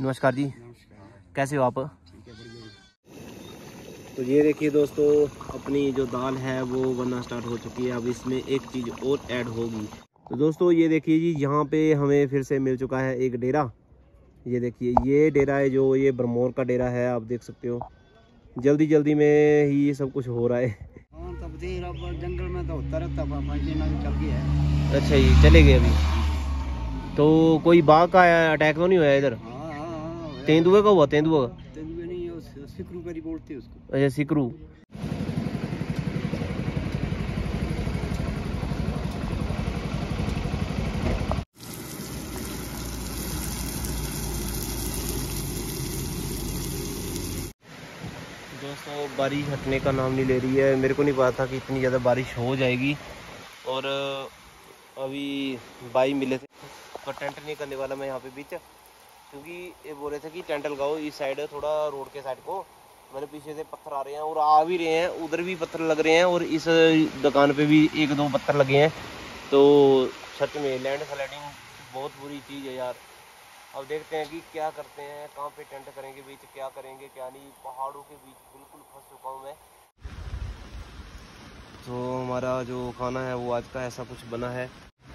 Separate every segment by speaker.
Speaker 1: नमस्कार जी।
Speaker 2: नमस्कार।
Speaker 1: कैसे हो आप? तो ये देखिए दोस्तों अपनी जो दाल है वो बनना स्टार्ट हो चुकी है। अब इसमें एक चीज़ और ऐड होगी। तो दोस्तों ये देखिए जी यहाँ पे हमें फिर से मिल चुका है एक डेरा। ये देखिए ये डेरा है जो ये ब्रह्मोर का डेरा है आप देख सकते हो। जल्दी जल्दी में ही ये सब कुछ हो रहा है।
Speaker 2: हाँ जंगल में तो होता रहता चल गया है।
Speaker 1: अच्छा जी चले गए अभी। तो कोई बाघ का अटैक तो नहीं हुआ इधर। तेंदुए का हुआ तेंदुआ का?
Speaker 2: तेंदुए नहीं सिकरू उसको।
Speaker 1: अच्छा सिकरू। दोस्तों बारिश हटने का नाम नहीं ले रही है। मेरे को नहीं पता था कि इतनी ज़्यादा बारिश हो जाएगी। और अभी बाई मिले थे पर टेंट नहीं करने वाला मैं यहाँ पे बीच। क्योंकि ये बोल रहे थे कि टेंट लगाओ इस साइड, थोड़ा रोड के साइड को। मैंने पीछे से पत्थर आ रहे हैं और आ भी रहे हैं, उधर भी पत्थर लग रहे हैं और इस दुकान पे भी एक दो पत्थर लगे हैं। तो सच में लैंड स्लाइडिंग बहुत बुरी चीज़ है यार। अब देखते हैं कि क्या करते हैं, कहाँ पे टेंट करेंगे, बीच क्या करेंगे, क्या नहीं। पहाड़ों के बीच बिल्कुल फंस चुका हूँ मैं। तो हमारा जो खाना है वो आज का ऐसा कुछ बना है।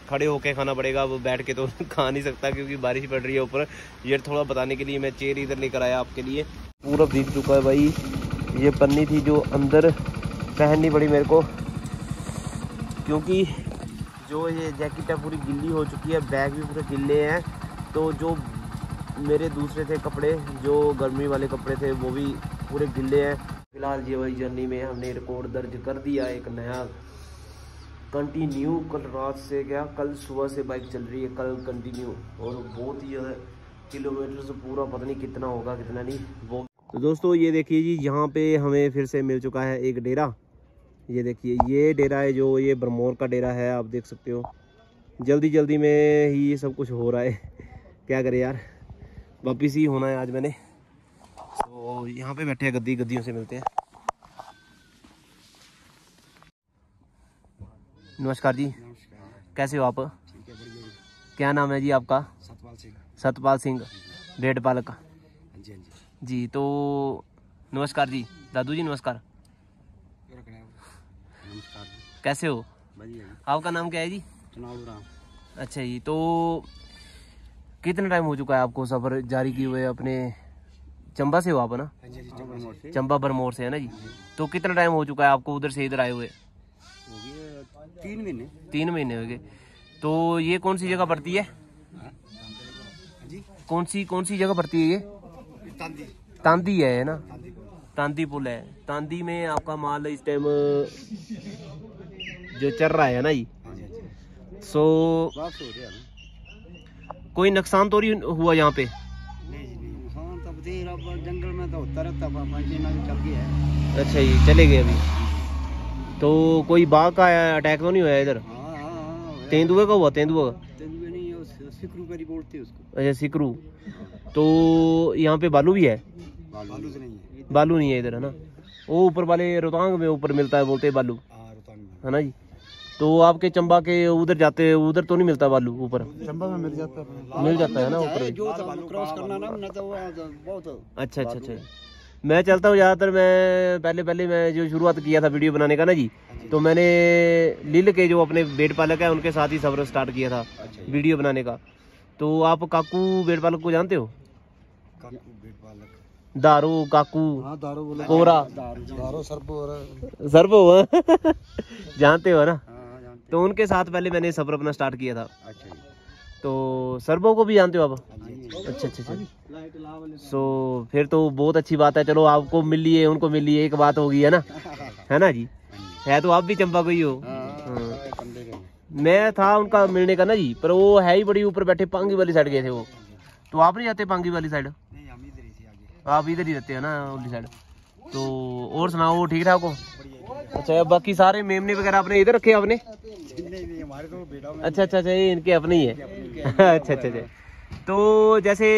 Speaker 1: खड़े होके खाना पड़ेगा, वो बैठ के तो खा नहीं सकता क्योंकि बारिश पड़ रही है ऊपर। ये थोड़ा बताने के लिए मैं चेयर इधर लेकर आया आपके लिए। पूरा भीग चुका है भाई। ये पन्नी थी जो अंदर पहननी पड़ी मेरे को। क्योंकि जो ये जैकेट है पूरी गिल्ली हो चुकी है बैग भी पूरे गिल्ले हैं। तो जो मेरे दूसरे थे कपड़े, जो गर्मी वाले कपड़े थे, वो भी पूरे गिल्ले हैं। फ़िलहाल ये वही जर्नी में हमने रिकॉर्ड दर्ज कर दिया एक नया कंटिन्यू कल रात से क्या, कल सुबह से बाइक चल रही है, कल कंटिन्यू और बहुत ही ज़्यादा किलोमीटर से पूरा पता नहीं कितना होगा, कितना नहीं, वो तो दोस्तों, ये देखिए जी, यहाँ पे हमें फिर से मिल चुका है एक डेरा। ये देखिए, ये डेरा है जो, ये ब्रह्मोर का डेरा है, आप देख सकते हो। जल्दी जल्दी में ही ये सब कुछ हो रहा है। क्या करें यार, वापिस ही होना है आज मैंने। तो यहाँ पे बैठे हैं, गद्दी गद्दियों से मिलते हैं। नमस्कार जी।
Speaker 2: नमस्कार।
Speaker 1: कैसे हो आप?
Speaker 2: ठीक है बढ़िया
Speaker 1: क्या नाम है जी आपका?
Speaker 2: सतपाल सिंह।
Speaker 1: सतपाल सिंह भेड़ पालक।
Speaker 2: हाँ जी हाँ जी।
Speaker 1: जी तो नमस्कार जी। दादू जी नमस्कार।
Speaker 2: हो? नमस्कार
Speaker 1: कैसे हो? आपका नाम क्या है जी?
Speaker 2: चुनाव राम
Speaker 1: अच्छा जी तो कितना टाइम हो चुका है आपको सफ़र जारी किए हुए अपने? चंबा से हो आप ना?
Speaker 2: हाँ चंबा
Speaker 1: बरमोर से है ना जी। तो कितना टाइम हो चुका है आपको उधर से इधर आए हुए?
Speaker 2: तीन महीने।
Speaker 1: तीन महीने हो गए। तो ये कौन सी जगह पड़ती है?
Speaker 2: हाँ जी।
Speaker 1: कौन सी कौन सी जगह पड़ती है ये?
Speaker 2: तांदी।
Speaker 1: तांदी है है ना?
Speaker 2: तांदी
Speaker 1: पुल। है। तांदी में आपका माल इस टाइम जो चल रहा है ना जी?
Speaker 2: हाँ हाँ
Speaker 1: सो कोई नुकसान तो नहीं हुआ यहाँ पे?
Speaker 2: अब जंगल में तो होता रहता है।
Speaker 1: अच्छा जी चले गए अभी। तो कोई बाघ का अटैक तो नहीं हुआ इधर?
Speaker 2: हाँ हाँ हाँ।
Speaker 1: तेंदुए का हुआ तेंदुआ का?
Speaker 2: तेंदुए हैं उसको।
Speaker 1: अच्छा सिकरू। तो यहाँ पे बालू भी है?
Speaker 2: बालू नहीं है।
Speaker 1: बालू नहीं है इधर है ना? वो ऊपर वाले रोहतांग में ऊपर मिलता है बोलते हैं बालू।
Speaker 2: हाँ
Speaker 1: है ना जी? तो आपके चंबा के उधर जाते उधर तो नहीं मिलता बालू ऊपर?
Speaker 2: चंबा में मिल जाता है।
Speaker 1: मिल जाता है ना ऊपर
Speaker 2: जो क्रॉस करना ना ना तो बहुत
Speaker 1: अच्छा अच्छा अच्छा। मैं चलता हूँ ज़्यादातर मैं पहले पहले मैं जो शुरुआत किया था वीडियो बनाने का ना जी तो मैंने लील के जो अपने बेड पालक है उनके साथ ही सफ़र स्टार्ट किया था
Speaker 2: अच्छा
Speaker 1: वीडियो बनाने का। तो आप काकू बेट पालक को जानते हो?
Speaker 2: बेट
Speaker 1: दारू काकू
Speaker 2: हाँ दारू बोला
Speaker 1: कोरा
Speaker 2: दारू दारू। सरप
Speaker 1: हो। जानते हो ना?
Speaker 2: हाँ
Speaker 1: तो उनके साथ पहले मैंने सफ़र अपना स्टार्ट किया था।
Speaker 2: अच्छा
Speaker 1: तो सर्वो को भी जानते हो आप?
Speaker 2: हाँ
Speaker 1: अच्छा अच्छा अच्छा। सो फिर तो बहुत अच्छी बात है। चलो आपको मिल लिए उनको मिल लिए एक बात होगी है ना? है ना जी? है तो आप भी चंपा को ही हो।
Speaker 2: हाँ के।
Speaker 1: मैं था उनका मिलने का ना जी पर वो है ही बड़ी ऊपर बैठे पांगी वाली साइड गए थे वो। तो आप नहीं जाते पांगी वाली साइड
Speaker 2: ही
Speaker 1: आप इधर ही रहते हो ना उली साइड तो और सुनाओ, ठीक ठाक हो? अच्छा बाकी सारे मेमने वगैरह आपने इधर रखे
Speaker 2: में
Speaker 1: अच्छा अच्छा अच्छा ये इनके अपने ही है। अच्छा अच्छा अच्छा। तो जैसे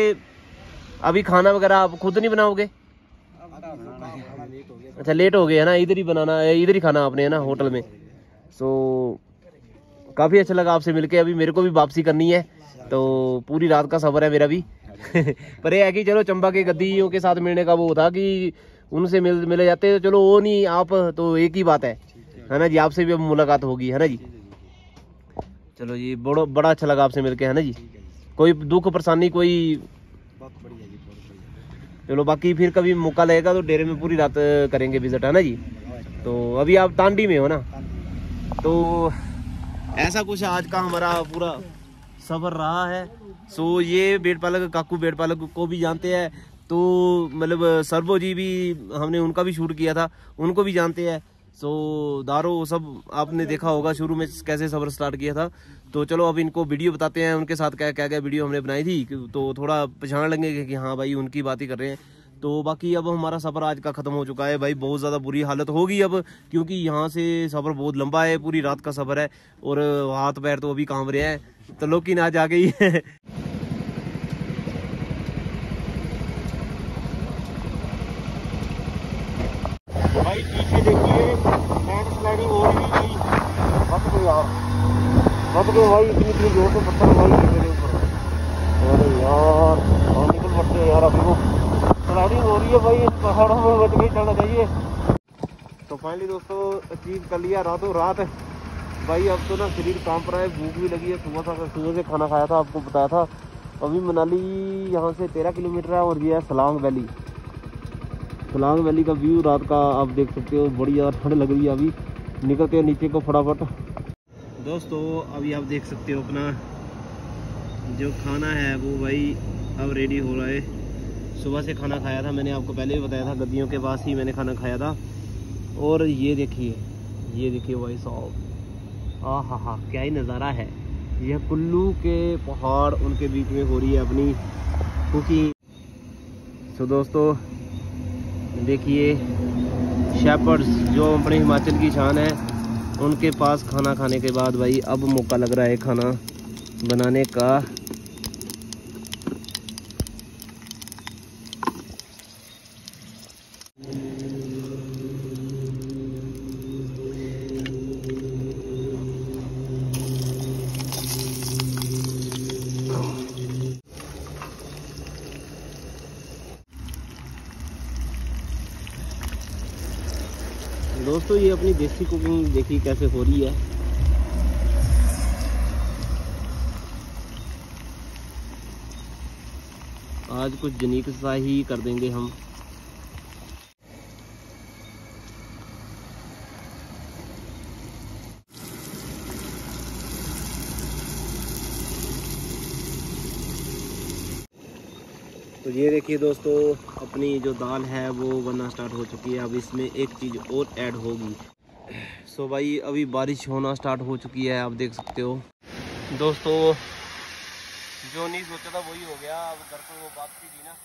Speaker 1: अभी खाना वगैरह आप खुद नहीं बनाओगे? अच्छा लेट हो गया, है ना? इधर ही बनाना, इधर ही खाना आपने, है ना, होटल में। सो काफ़ी अच्छा लगा आपसे मिलके। अभी मेरे को भी वापसी करनी है तो पूरी रात का सफ़र है मेरा भी। पर ये है कि चलो, चंबा के गद्दियों के साथ मिलने का वो था कि उनसे मिल मिले जाते तो चलो वो नहीं आप तो एक ही बात है। है। ना जी? आपसे भी अब मुलाकात होगी है ना जी? चलो जी बड़ा बड़ा अच्छा लगा आपसे मिलके है ना जी? कोई दुख परेशानी कोई चलो बाकी फिर कभी मौका लगेगा तो डेरे में पूरी रात करेंगे विज़िट है ना जी? तो अभी आप तांडी में हो ना? तो ऐसा कुछ आज का हमारा पूरा सफ़र रहा है। सो ये बेट पालक काकू बेट पालक को भी जानते हैं। तो मतलब सर्वो जी भी, हमने उनका भी शूट किया था, उनको भी जानते हैं। सो दारो, सब आपने देखा होगा, शुरू में कैसे सफ़र स्टार्ट किया था। तो चलो, अब इनको वीडियो बताते हैं, उनके साथ क्या क्या क्या वीडियो हमने बनाई थी। तो थोड़ा पहचान लेंगे कि हाँ भाई, उनकी बात ही कर रहे हैं। तो बाकी अब हमारा सफ़र आज का ख़त्म हो चुका है। भाई, बहुत ज़्यादा बुरी हालत होगी अब, क्योंकि यहाँ से सफ़र बहुत लंबा है, पूरी रात का सफ़र है। और हाथ पैर तो अभी काँप रहे हैं। तो लोग आज आ गई है भाई पीछे देखिए लैंड स्लाइडिंग हो रही थी मत को यार भाई इतनी इतनी ज़ोर से पत्थर भाई मेरे ऊपर अरे यार और निकल पड़ते हैं यार अभी स्लाइडिंग हो रही है भाई पहाड़ों में बच तो फाइनली दोस्तों अचीव कर लिया रातों रात भाई अब तो ना शरीर काँप रहा है भूख भी लगी है सुबह था सुबह से खाना खाया था आपको बताया था अभी मनाली यहाँ से तेरह किलोमीटर है और ये है सलांग वैली सलांग वैली का व्यू रात का आप देख सकते हो बड़ी ज़्यादा ठंड लग रही है अभी निकलते हैं नीचे को फटाफट दोस्तों, अभी आप देख सकते हो अपना जो खाना है वो भाई अब रेडी हो रहा है। सुबह से खाना खाया था मैंने, आपको पहले भी बताया था गद्दियों के पास ही मैंने खाना खाया था। और ये देखिए ये देखिए भाई साहब आ हा हा क्या ही नज़ारा है। यह कुल्लू के पहाड़ उनके बीच में हो रही है अपनी कुकिंग सो दोस्तों, देखिए शेपर्ड्स जो अपने हिमाचल की शान है उनके पास खाना खाने के बाद भाई अब मौका लग रहा है खाना बनाने का। दोस्तों, ये अपनी देसी कुकिंग देखिए कैसे हो रही है। आज कुछ जनीक सा ही कर देंगे हम। तो ये देखिए दोस्तों, अपनी जो दाल है वो बनना स्टार्ट हो चुकी है। अब इसमें एक चीज़ और ऐड होगी। सो भाई, अभी बारिश होना स्टार्ट हो चुकी है, आप देख सकते हो। दोस्तों, जो नहीं सोचा था वही हो गया। अब घर पर वो बात भी थी ना।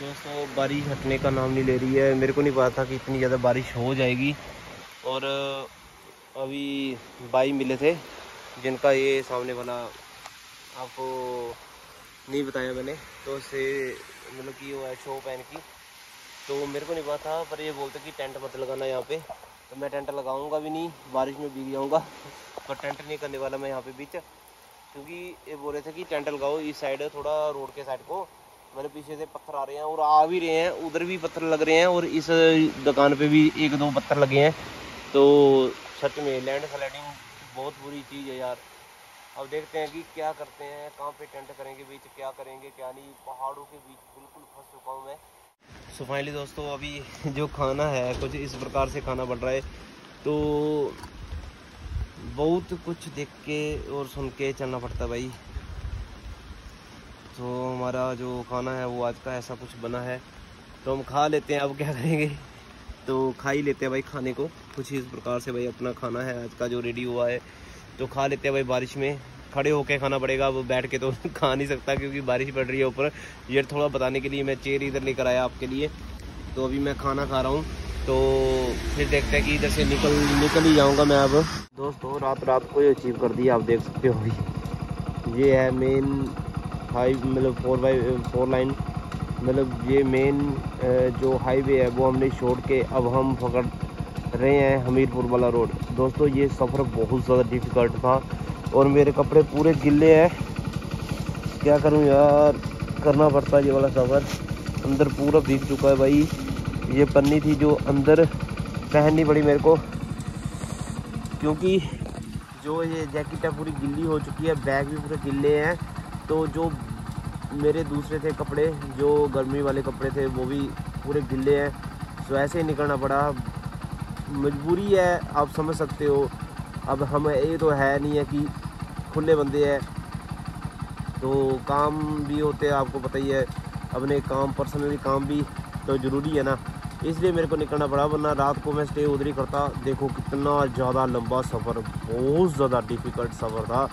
Speaker 1: दोस्तों, बारिश हटने का नाम नहीं ले रही है। मेरे को नहीं पता था कि इतनी ज़्यादा बारिश हो जाएगी। और, अभी भाई मिले थे। जिनका ये सामने वाला आपको नहीं बताया मैंने तो उससे मतलब कि वो है शो पहन की। तो मेरे को नहीं पता था, पर ये बोलते कि टेंट मत लगाना यहाँ पे। तो मैं टेंट लगाऊँगा भी नहीं, बारिश में भीग जाऊँगा। पर टेंट नहीं करने वाला मैं यहाँ पे बीच। क्योंकि ये बोल रहे थे कि टेंट लगाओ, इस साइड थोड़ा रोड के साइड को। मेरे पीछे से पत्थर आ रहे हैं और आ भी रहे हैं, उधर भी पत्थर लग रहे हैं और इस दुकान पे भी एक दो पत्थर लगे हैं। तो सच में लैंड स्लाइडिंग बहुत बुरी चीज़ है यार। अब देखते हैं कि क्या करते हैं, कहाँ पे टेंट करेंगे बीच, क्या करेंगे, क्या नहीं। पहाड़ों के बीच बिल्कुल फंस चुका हूँ मैं। सो फाइनली दोस्तों, अभी जो खाना है, कुछ इस प्रकार से खाना बढ़ रहा है। तो बहुत कुछ देख के और सुन के चलना पड़ता भाई। तो हमारा जो खाना है, वो आज का ऐसा कुछ बना है। तो हम खा लेते हैं, अब क्या करेंगे? तो खा ही लेते हैं भाई खाने को। कुछ इस प्रकार से भाई अपना खाना है। आज का जो रेडी हुआ है तो खा लेते हैं भाई बारिश में। खड़े होके खाना पड़ेगा अब बैठ के तो खा नहीं सकता क्योंकि बारिश पड़ रही है ऊपर। ये थोड़ा बताने के लिए मैं चेयर इधर लेकर आया आपके लिए। तो अभी मैं खाना खा रहा हूँ। तो फिर देखते हैं कि इधर से निकल निकल ही जाऊँगा मैं अब। दोस्तों रात रात को ये अचीव कर दिया, आप देख सकते हो ये है मेन फाइव मतलब फोर बाई फोर लाइन मतलब ये मेन जो हाईवे है, वो हमने छोड़ के अब हम पकड़ रहे हैं हमीरपुर वाला रोड दोस्तों, ये सफ़र बहुत ज़्यादा डिफ़िकल्ट था और मेरे कपड़े पूरे गिले हैं। क्या करूँ यार? करना पड़ता है ये वाला सफ़र। अंदर पूरा भीग चुका है भाई। ये पन्नी थी जो अंदर पहननी पड़ी मेरे को। क्योंकि जो ये जैकेट है, पूरी गिल्ली हो चुकी है बैग भी पूरे गिले हैं। तो जो मेरे दूसरे थे कपड़े, जो गर्मी वाले कपड़े थे, वो भी पूरे गिले हैं। सो ऐसे ही निकलना पड़ा। मजबूरी है, आप समझ सकते हो। अब हम, ये तो है नहीं है कि खुले बंदे हैं। तो काम भी होते हैं, आपको पता ही है। अपने काम पर्सनली काम भी तो ज़रूरी है ना। इसलिए मेरे को निकलना पड़ा, वरना रात को मैं स्टे उधर ही करता। देखो कितना ज़्यादा लंबा सफ़र, बहुत ज़्यादा डिफ़िकल्ट सफ़र था,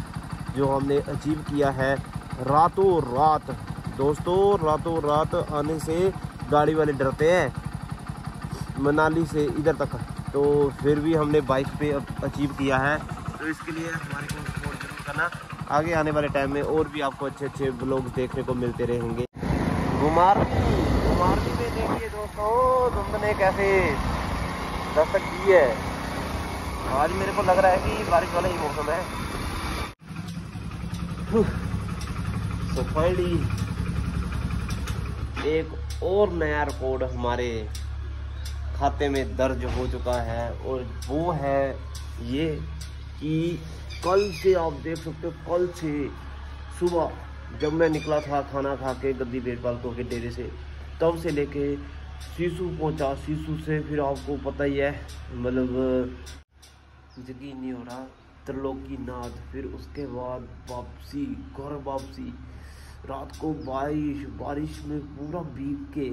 Speaker 1: जो हमने अचीव किया है। रातों रात। दोस्तों, रातों रात आने से गाड़ी वाले डरते हैं। मनाली से इधर तक। तो फिर भी हमने बाइक पे अचीव किया है। तो इसके लिए हमारे को सपोर्ट ज़रूर करना। आगे आने वाले टाइम में और भी आपको अच्छे अच्छे ब्लॉग देखने को मिलते रहेंगे। गुमार गुमार में देखिए दोस्तों। तुमने कैसे दस्तक की है? आज मेरे को लग रहा है कि बारिश वाला ही मौसम है। तो फाइनली एक और नया रिकॉर्ड हमारे खाते में दर्ज हो चुका है और वो है ये कि कल से आप देख सकते हो, कल से सुबह जब मैं निकला था खाना खा के गद्दी भेदपाल को के डेरे से, तब से लेके शीशु पहुँचा शीशु से फिर आपको पता ही है मतलब यकीन नहीं हो रहा त्रिलोकी नाथ फिर उसके बाद वापसी, घर वापसी रात को बारिश बारिश में पूरा भीग के।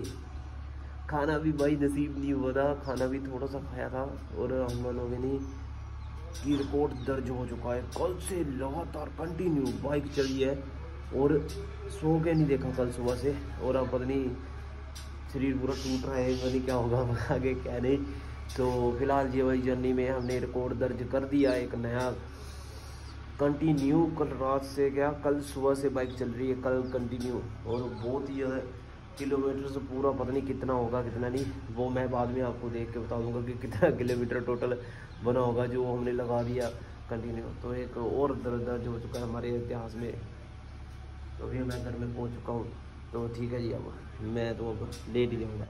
Speaker 1: खाना भी भाई नसीब नहीं हुआ था। खाना भी थोड़ा सा खाया था और हम मानोगे नहीं की रिपोर्ट दर्ज हो चुका है। कल से लगातार कंटिन्यू बाइक चली है और सो के नहीं देखा कल सुबह से। और अब पता नहीं शरीर पूरा टूट रहा है, पता नहीं क्या होगा, आगे क्या नहीं। तो फ़िलहाल ये भाई जर्नी में हमने रिकॉर्ड दर्ज कर दिया एक नया कंटिन्यू कल रात से क्या? कल सुबह से बाइक चल रही है, कल कंटिन्यू और बहुत ही ज़्यादा किलोमीटर से पूरा पता नहीं कितना होगा, कितना नहीं। वो मैं बाद में आपको देख के बता दूँगा कि कितना किलोमीटर टोटल बना होगा, जो हमने लगा दिया कंटिन्यू तो एक और दर्द हो चुका है हमारे इतिहास में। तो अभी मैं घर में पहुँच चुका हूँ। तो ठीक है जी, अब मैं तो अब लेट ही जाऊँगा।